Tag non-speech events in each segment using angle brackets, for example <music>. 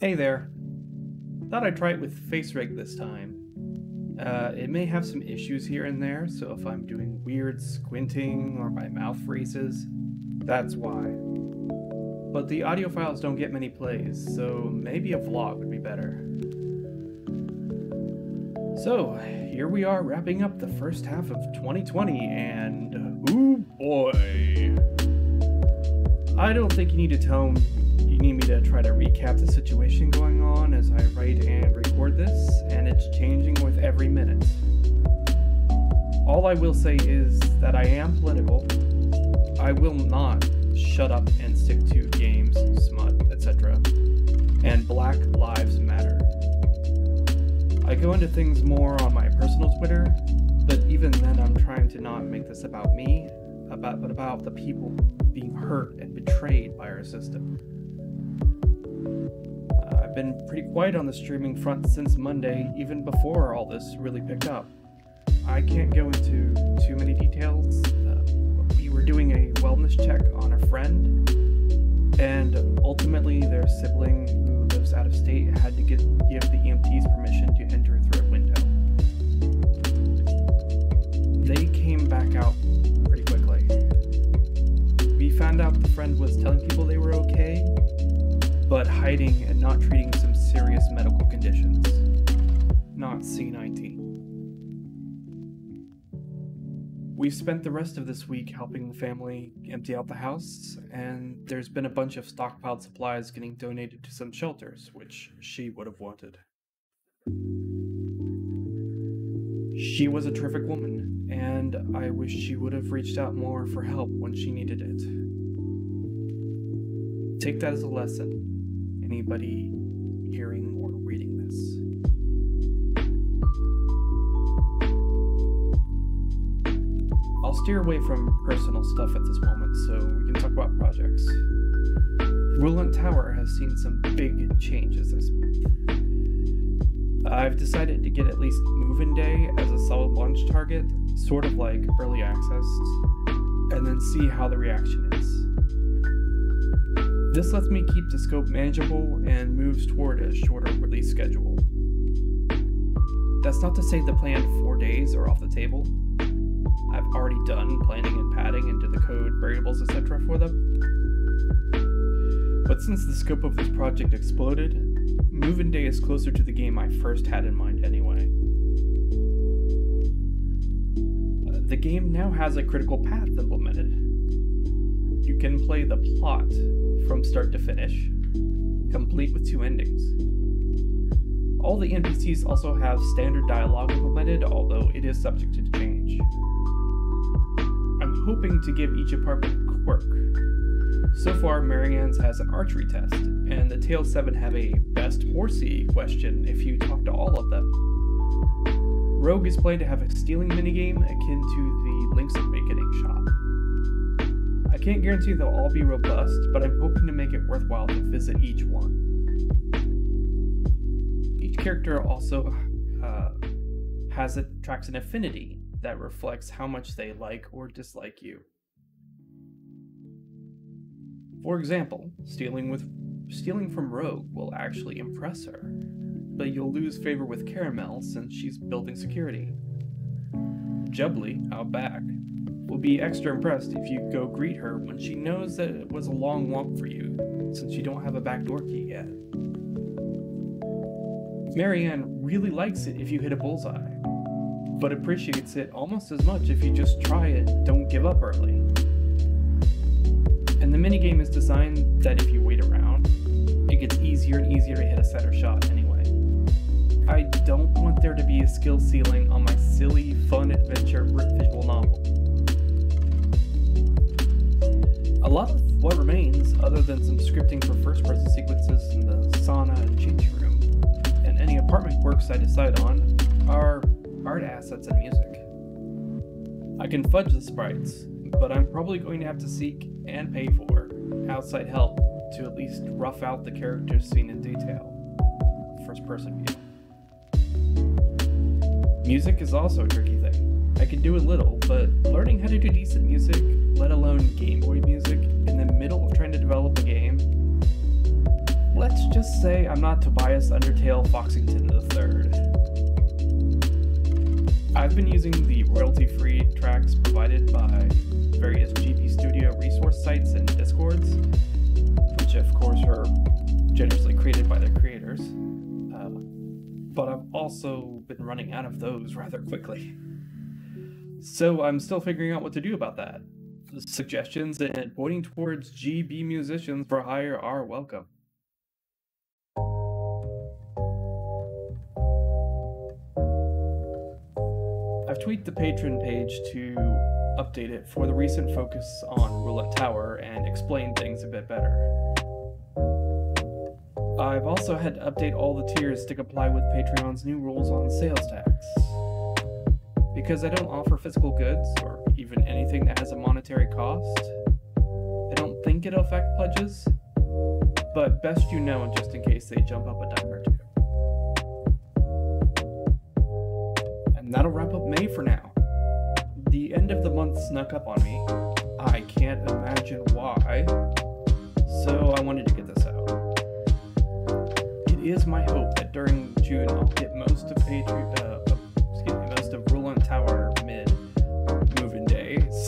Hey there. Thought I'd try it with FaceRig this time. Uh, it may have some issues here and there, so if I'm doing weird squinting or my mouth freezes, that's why. But the audio files don't get many plays, so maybe a vlog would be better. So, here we are wrapping up the first half of 2020, and ooh boy. I don't think you need to tell you need me to try to recap the situation going on as I write and record this, and it's changing with every minute. All I will say is that I am political. I will not shut up and stick to games, smut, etc. And Black Lives Matter. I go into things more on my personal Twitter, but even then I'm trying to not make this about me, about but about the people being hurt and betrayed by our system. Been pretty quiet on the streaming front since Monday, even before all this really picked up. I can't go into too many details. Uh, we were doing a wellness check on a friend, and ultimately their sibling who lives out of state had to get, give the EMTs permission to enter through a window. They came back out pretty quickly. We found out the friend was telling people they were okay, but hiding and not treating some serious medical conditions. Not C19. We've spent the rest of this week helping the family empty out the house, and there's been a bunch of stockpiled supplies getting donated to some shelters, which she would have wanted. She was a terrific woman, and I wish she would have reached out more for help when she needed it. Take that as a lesson, anybody hearing or reading this. I'll steer away from personal stuff at this moment so we can talk about projects. Rulent Tower has seen some big changes this month. I've decided to get at least move in day as a solid launch target, sort of like early access, and then see how the reaction is. This lets me keep the scope manageable and moves toward a shorter release schedule. That's not to say the planned four days are off the table. I've already done planning and padding into the code variables, etc. for them. But since the scope of this project exploded, Move-In Day is closer to the game I first had in mind anyway. The game now has a critical path implemented. You can play the plot from start to finish, complete with two endings. All the NPCs also have standard dialogue implemented, although it is subject to change. I'm hoping to give each apartment a quirk. So far, Marianne's has an archery test, and the Tail 7 have a best horsey question if you talk to all of them. Rogue is planned to have a stealing minigame akin to the Link's Awakening shop. Can't guarantee they'll all be robust, but I'm hoping to make it worthwhile to visit each one. Each character also uh, has a, tracks an affinity that reflects how much they like or dislike you. For example, stealing with stealing from Rogue will actually impress her, but you'll lose favor with Caramel since she's building security. Jubbly, out back, will be extra impressed if you go greet her when she knows that it was a long walk for you, since you don't have a backdoor key yet. Marianne really likes it if you hit a bullseye, but appreciates it almost as much if you just try it and don't give up early. And the minigame is designed that if you wait around, it gets easier and easier to hit a center shot anyway. I don't want there to be a skill ceiling on my silly, fun adventure visual novel. A lot of what remains, other than some scripting for first person sequences in the sauna and changing room, and any apartment works I decide on, are art assets and music. I can fudge the sprites, but I'm probably going to have to seek and pay for outside help to at least rough out the characters seen in detail. First person view. Music is also a tricky thing. I can do a little, but learning how to do decent music, let alone Game Boy music, in the middle of trying to develop a game, let let's just say I'm not Tobias Undertale Foxington III. I've been using the royalty-free tracks provided by various GB Studio resource sites and discords, which of course are generously created by their creators. Uh, but I've also been running out of those <laughs> rather quickly. So I'm still figuring out what to do about that. Suggestions and pointing towards GB musicians for hire are welcome. I've tweaked the Patreon page to update it for the recent focus on Rulent Tower and explain things a bit better. I've also had to update all the tiers to comply with Patreon's new rules on sales tax. Because I don't offer physical goods, or even anything that has a monetary cost, I don't think it'll affect pledges, but best you know just in case they jump up a dime or two. And that'll wrap up May for now. The end of the month snuck up on me. I can't imagine why, so I wanted to get this out. It is my hope that during June I'll get most of Patreon, uh, excuse me, most of Rulent Tower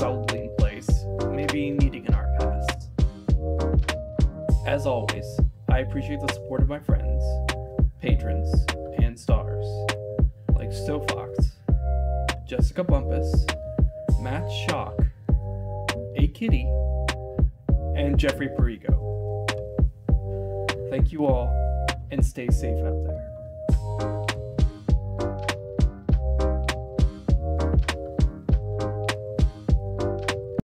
solidly place, maybe needing an art pass. As always, I appreciate the support of my friends, patrons, and stars, like Stowe Fox, Jessica Bumpus, Matt Shock, A Kitty, and Jeffrey Perigo. Thank you all, and stay safe out there.